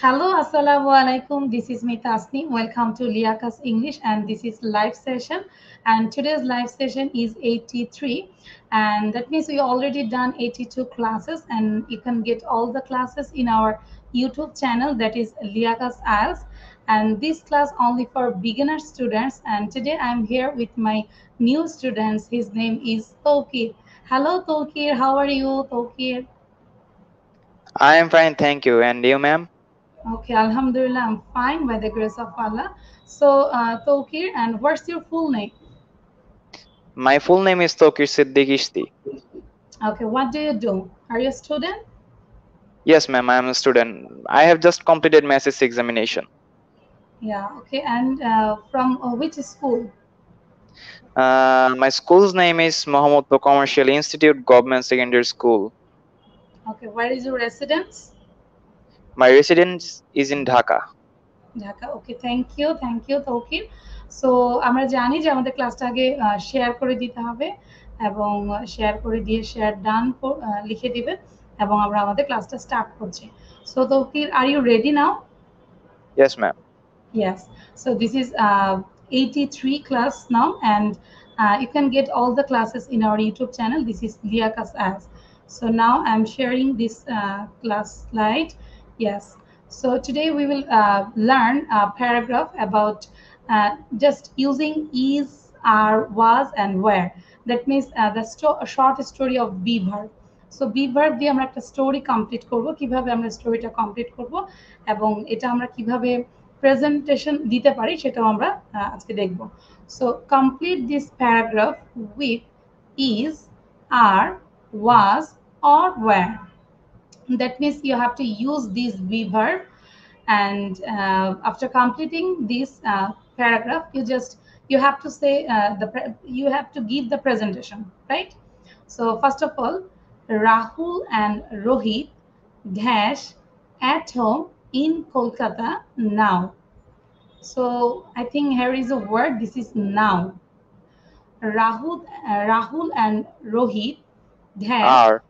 Hello, Assalamu alaikum. This is Tasni. Welcome to Liakat's English and this is live session. And today's live session is 83. And that means we already done 82 classes and you can get all the classes in our YouTube channel that is Liakat's IELTS. And this class only for beginner students. And today I'm here with my new students. His name is Tokir. Hello, Tokir. How are you, Tokir? I am fine, thank you. And you, ma'am? Okay, Alhamdulillah, I'm fine by the grace of Allah. So, uh, Tokir, and what's your full name? My full name is Tokir Siddiq Ishti. Okay, what do you do? Are you a student? Yes, ma'am, I am a student. I have just completed my SSC examination. Yeah, okay, and uh, from uh, which school? Uh, my school's name is Mohammadpur Commercial Institute Government Secondary School. Okay, where is your residence? My residence is in Dhaka. Dhaka okay thank you thank you Toukir so আমরা জানি যে আমাদের ক্লাসটা আগে share করে দিতে হবে এবং শেয়ার করে দিয়ে শেয়ার ডান লিখে দিবে এবং আমরা আমাদের ক্লাসটা স্টার্ট করছি so Toukir are you ready now Yes, ma'am. Yes. So this is uh, 83 class now, and uh, you can get all the classes in our YouTube channel. This is Liakas as. So now I'm sharing this uh, class slide. Yes. So today we will uh, learn a paragraph about uh, just using is, are, was, and where. That means uh, the sto- short story of be verb. So be verb দিয়ে আমরা একটা story complete করব কিভাবে আমরা স্টোরিটা complete করব এবং এটা আমরা কিভাবে প্রেজেন্টেশন দিতে পারি সেটাও আমরা আহ, আজকে দেখব so complete this paragraph with is R was or wire that means you have to use this be verb and uh, after completing this uh, paragraph you just you have to say uh, the pre- you have to give the presentation right? So first of all rahul and rohit dash at home in kolkata now. So i think here is a word. This is now. Rahul uh, rahul and rohit dash Are.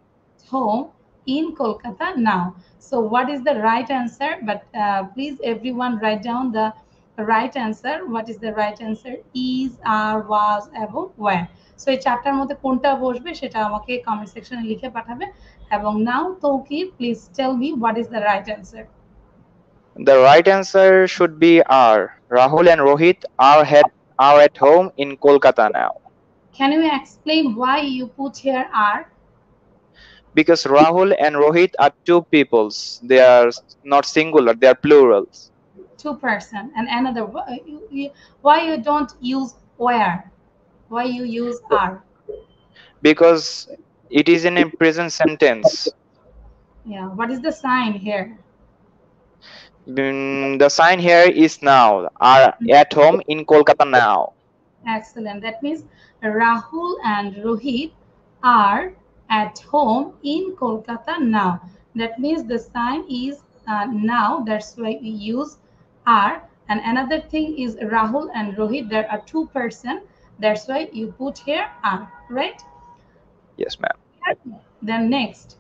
home in Kolkata now. So, what is the right answer? But uh, please, everyone, write down the right answer. What is the right answer? Is, are, was, এবং where. So এই চারটার মধ্যে কোনটা বসবে সেটা আমাকে comment সেকশনে লিখে পাঠাবে এবং নাও Tauqir please tell me what is the right answer the right answer should be are. Rahul and Rohit are head are at home in Kolkata now. Can you explain Y you put here R Because Rahul and Rohit are two peoples. They are not singular, they are plurals. two person and another you- why you don't use where why you use are Because it is in a present sentence. yeah what is the sign here Mm, the sign here is now. Are at home in Kolkata now. Excellent. That means Rahul and Rohit are at home in Kolkata now. That means the sign is uh, now. That's why we use are. And another thing is Rahul and Rohit. There are two person. That's why you put here are. Right. Yes, ma'am. Then next,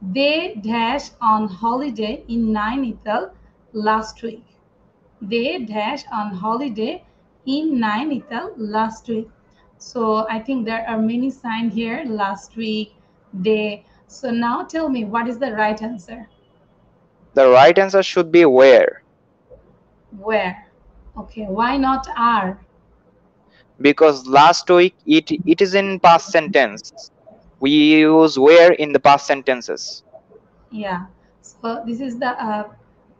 they dash on holiday in Nainital last week. They dash on holiday in Nainital last week. So I think there are many signs here. Last week, they. So now tell me what is the right answer? The right answer should be where. Where? Okay. Why not are? Because last week it it is in past sentence. We use where in the past sentences. Yeah. So this is the uh,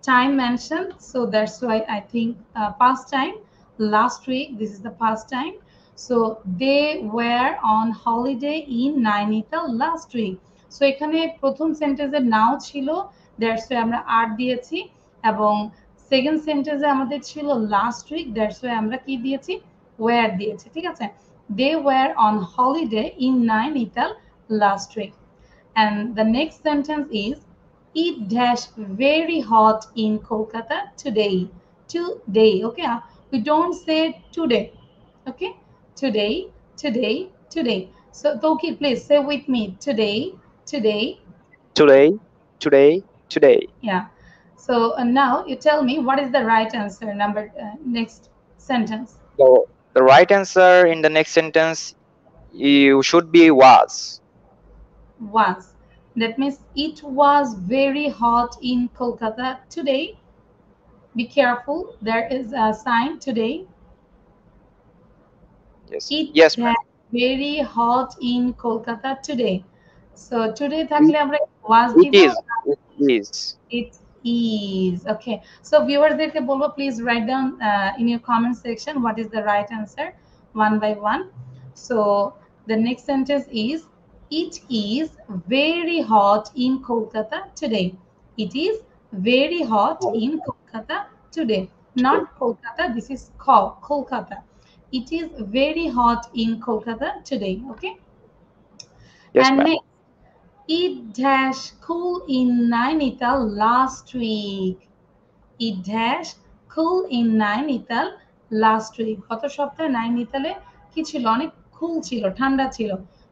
time mentioned. So that's why I think uh, past time. Last week, this is the past time. So they were on holiday in Nainital last week. So এখানে প্রথম সেন্টেন্সে নাও ছিল that's why আমরা আর দিয়েছি এবং second সেন্টেন্সে আমাদের ছিল লাস্ট উইক দ্যাটস ওয়াই আমরা কি দিয়েছি ওয়্যার দিয়েছি ঠিক আছে they were on holiday in Nainital last week and the next sentence is it dash very hot in kolkata today today okay uh, we don't say today okay today today today so toki please say with me today today Today, today, today. yeah So uh, now you tell me what is the right answer. Number uh, next sentence. So the right answer in the next sentence you should be was. Was. That means it was very hot in Kolkata today. Be careful. There is a sign today Yes. It yes, ma'am. was very hot in Kolkata today. So today থাকলে আমরা was It দিব is. It is. It is. Okay. So viewersদেরকে বলবো please write down uh, in your comment section what is the right answer one by one. So the next sentence is it is very hot in Kolkata today. It is very hot in Kolkata today. Not Kolkata, this is Kol, Kolkata. It is very hot in Kolkata today. Okay. Yes, and ma'am. next, it dash cool in Nainital last week. It dash cool in Nainital last week. গত সপ্তাহে নাইনিতালে কি ছিল অনেক কুল ছিল ঠান্ডা ছিল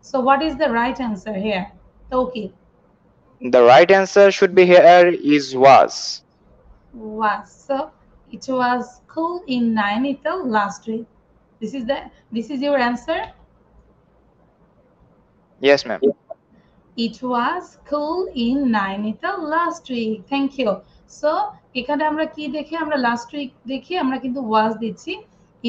so what is the right answer here okay The right answer should be here is was. was so it was cool in Nainital last week. This is the this is your answer. Yes, ma'am. It was cool in Nainital last week. Thank you. So এখানে আমরা কি দেখি আমরা last week দেখি আমরা কিন্তু was দিচ্ছি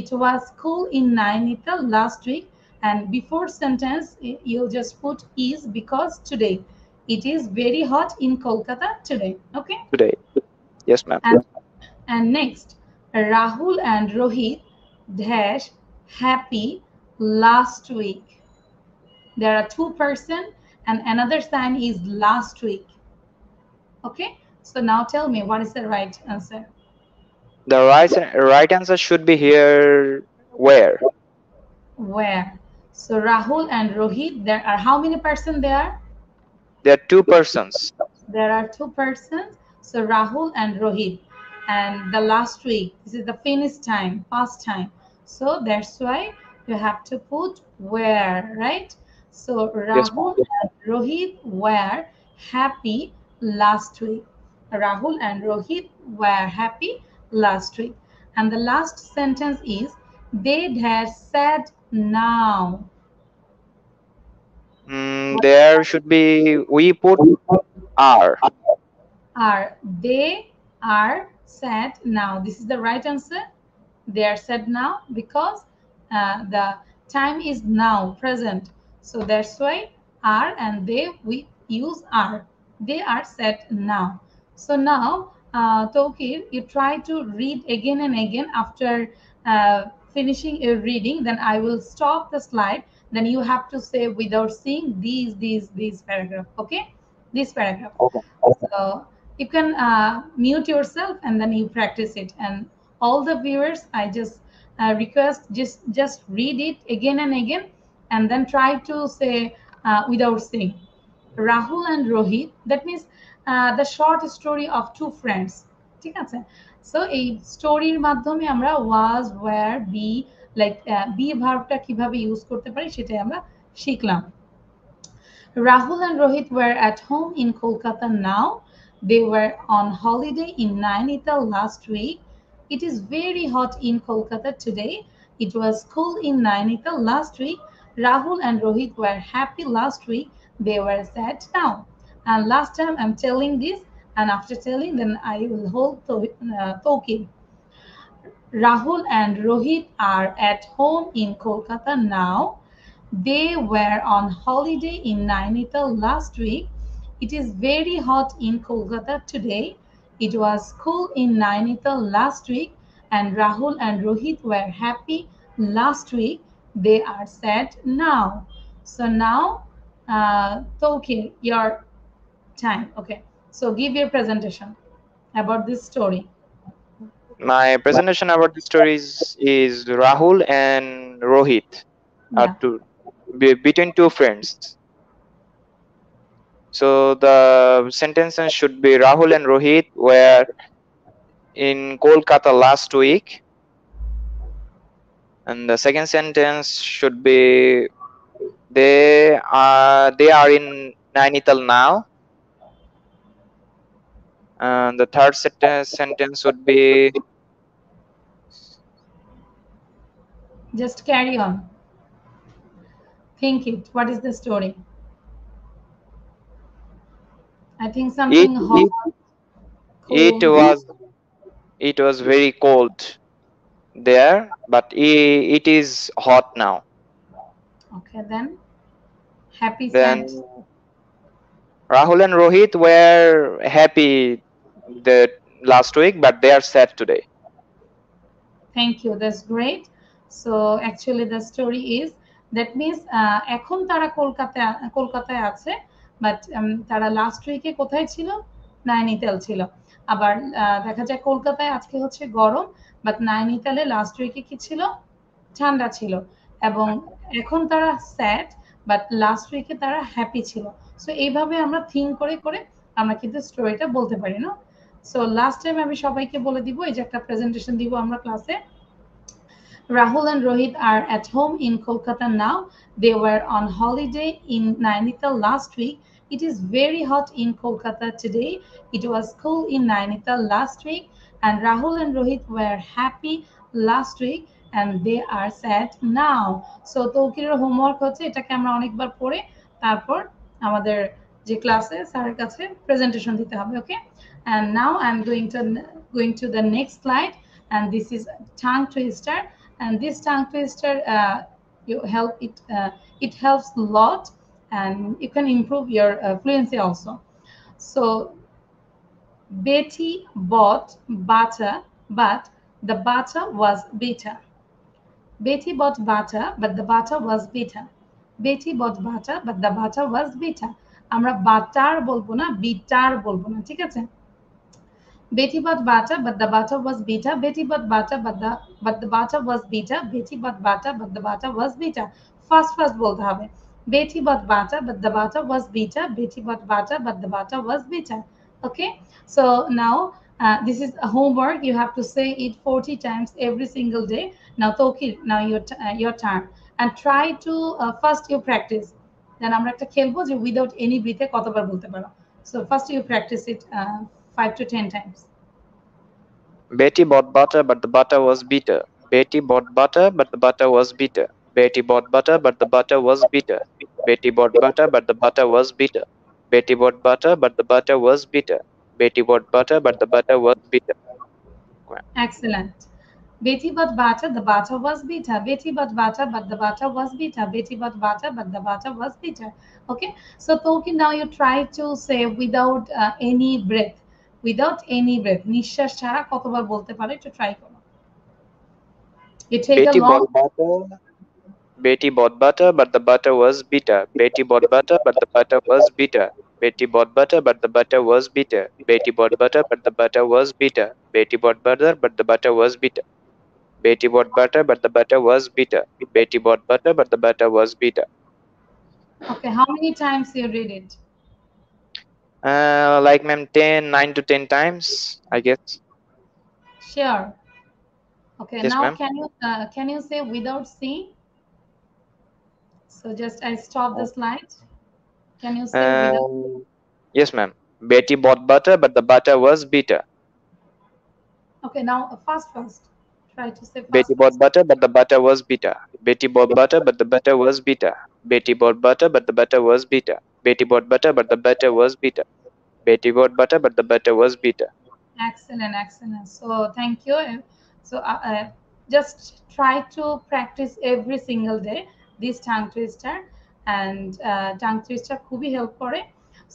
it was cool in Nainital last week and before sentence you just put is because today it is very hot in Kolkata today okay Today. Yes, ma'am. and and next Rahul and Rohit dash happy last week. There are two person and another sign is last week. Okay? So now tell me what is the right answer? The right right answer should be here where. where? So rahul and rohit there are how many person there There are two persons. there are two persons. So rahul and rohit. And the last week this is the finished time past time so that's why you have to put where right? So rahul and rohit were happy last week. Rahul and rohit were happy last week. And the last sentence is they had said now. Mm, there should be we put are. are. They are said now. This is the right answer they are said now because uh, the time is now present. So that's why are and they we use are they are said now. So now uh, Tokir, you try to read again and again after uh, finishing your reading then i will stop the slide. Then you have to say without seeing these these these paragraph okay? This paragraph. Okay. so you can uh, mute yourself and then you practice it. And all the viewers, I just uh, request just just read it again and again, and then try to say uh, without saying. Rahul and Rohit. That means uh, the short story of two friends. ঠিক আছে so এই স্টোরির মাধ্যমে আমরা was were be like be ভার্বটা কীভাবে use করতে পারি সেটাই আমরা শিখলাম Rahul and Rohit were at home in Kolkata now. They were on holiday in Nainital last week. It is very hot in Kolkata today. It was cool in Nainital last week. Rahul and Rohit were happy last week. They were sad now. And last time I'm telling this, and after telling, then I will hold uh, talking. Rahul and Rohit are at home in Kolkata now. They were on holiday in Nainital last week. It is very hot in Kolkata today. It was cool in Nainital last week, and Rahul and Rohit were happy last week. They are sad now. So now, uh, okay, your time. Okay, so give your presentation about this story. My presentation about the stories is Rahul and Rohit Yeah. are two be, between two friends. So the sentences should be Rahul and Rohit were in Kolkata last week. And the second sentence should be they are they are in Nainital now. And the third sentence sentence would be Just carry on. Think it. What is the story? I think something it, hot. it, it cool. was it was very cold there, but i- it is hot now. Okay, then. Happy Then sad. Rahul and Rohit were happy the last week, but they are sad today. Thank you. That's great. So actually the story is that means uh, এখন তারা কলকাতায় কলকাতায় আছে but তারা last উইকে কোথায় ছিল? নাইনিতাল ছিল। আবার দেখা যায় কলকাতায় আজকে হচ্ছে গরম বাট নাইনিতালে লাস্ট উইকে কি ছিল? ঠান্ডা ছিল। এবং এখন তারা স্যাড বাট লাস্ট উইকে তারা হ্যাপি ছিল। সো এইভাবে আমরা থিঙ্ক করে করে আমরা কিন্তু স্টোরিটা বলতে পারি না সো লাস্ট টাইম আমি সবাইকে বলে দিব, এই যে একটা প্রেজেন্টেশন দিব আমরা ক্লাসে Rahul and Rohit are at home in Kolkata now. They were on holiday in Nainital last week. It is very hot in Kolkata today. It was cool in Nainital last week. And Rahul and Rohit were happy last week and they are sad now. So তৌকিরের homework হচ্ছে এটাকে আমরা অনেকবার পড়ে তারপর আমাদের যে ক্লাসে স্যারের কাছে প্রেজেন্টেশন দিতে হবে ওকে and now i'm going to going to the next slide and this is tongue twister and this tongue twister uh, you help it uh, it helps a lot and you can improve your uh, fluency also so betty bought butter but the butter was bitter betty bought butter but the butter was bitter betty bought butter but the butter was bitter আমরা butter বলবো না bitter বলবো না ঠিক আছে Betty bought butter, but the butter was bitter. Betty bought butter, but the but the butter was bitter. Betty bought butter, but the butter was bitter. First, first বলতে হবে. Betty bought butter, but the butter was bitter. Betty bought butter, but the butter was bitter. Okay. So now uh, this is a homework. You have to say it 40 times every single day. Now, Tokir, now your t- uh, your turn, and try to uh, first you practice. Then আমরা একটা খেলবো যে without any breath কতবার বলতে পারো. So first you practice it uh, five to ten times. Betty bought butter, but the butter was bitter. Betty bought butter, but the butter was bitter. Betty bought butter, but the butter was bitter. Betty bought butter, but the butter was bitter. Betty bought butter, but the butter was bitter. Betty bought butter, but the butter was bitter. Excellent. Betty bought butter, the butter was bitter. Betty bought butter, but the butter was bitter. Betty bought butter, but the butter was bitter. Okay. So, Toki, now you try to say without uh, any breath. Without any breath. Nisha chara to try. You take a long... Betty bought butter, but the butter was bitter. Betty bought butter, but the butter was bitter. Betty bought butter, but the butter was bitter. Betty bought butter, but the butter was bitter. Betty bought butter, but the butter was bitter. Betty bought butter, but the butter was bitter. Betty bought butter, but the butter was bitter. Okay, how many times you read it? Uh, like ma'am, 10, 9 to 10 times, I guess. Sure. Okay, Yes, now can you uh, can you say without seeing? So just I stop the slide. Can you say without? Um, yes, ma'am. Betty bought butter, but the butter was bitter. Okay, now uh, fast, fast. Try to say fast. Betty bought butter, but the butter was bitter. Betty bought butter, but the butter was bitter. Betty bought butter, but the butter was bitter. Betty bought butter, but the butter was bitter. Betty bought butter, but the butter was bitter. Excellent, excellent. So thank you. So uh, uh, just try to practice every single day this tongue twister and uh, tongue twister খুবই help করে.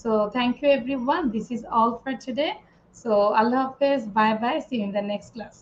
So thank you everyone. This is all for today. So Allah Hafiz. Bye bye. See you in the next class.